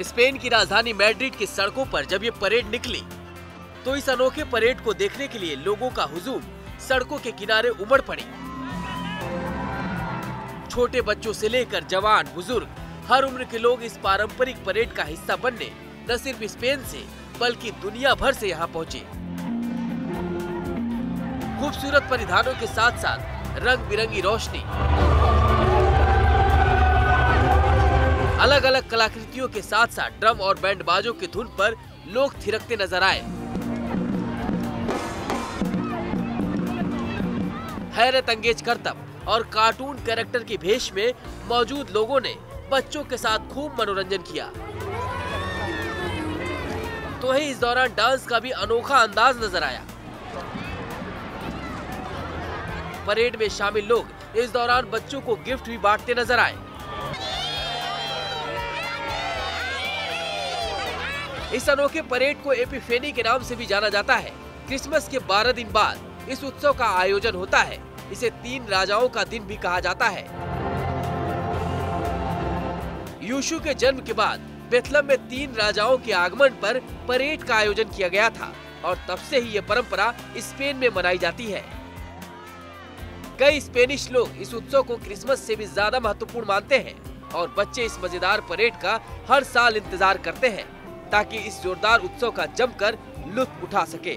Spain की राजधानी Madrid की सड़कों पर जब ये परेड निकली तो इस अनोखे परेड को देखने के लिए लोगों का हुजूम सड़कों के किनारे उमड़ पड़ी। छोटे बच्चों से लेकर जवान, बुज़ुर्ग, हर उम्र के लोग इस पारंपरिक परेड का हिस्सा बनने, न सिर्फ़ स्पेन से, बल्कि दुनिया भर से यहाँ पहुँचे। खूबसूरत परिधानों के साथ साथ रंग बिरंगी रोशनी। अलग अलग कलाकृतियों के साथ साथ ड्रम और बैंड बाजों की धुन पर लोग थिरकते नज़र आए। हैरत अंगेज करतब और कार्टून कैरेक्टर की भेष में मौजूद लोगों ने बच्चों के साथ खूब मनोरंजन किया। तो ही इस दौरान डांस का भी अनोखा अंदाज नज़र आया। परेड में शामिल लोग इस दौरान बच्चों को गिफ्ट भी बांटते नज़र आए। इस अनोखे परेड को एपिफेनी के नाम से भी जाना जाता है। क्रिसमस के 12 दिन बाद इस उत्सव का आयोजन होता है। इसे तीन राजाओं का दिन भी कहा जाता है। यूशु के जन्म के बाद बेथलम में तीन राजाओं के आगमन पर परेड का आयोजन किया गया था और तब से ही ये परंपरा स्पेन में मनाई जाती है। कई स्पेनिश लोग इस उत्सव को क्रिसमस से भी ज़्यादा महत्वपूर्ण मानते हैं और बच्चे इस मज़ेदार परेड का हर साल इंतज़ार करते हैं। ताकि इस जोरदार उत्सव का जमकर लुत्फ उठा सके।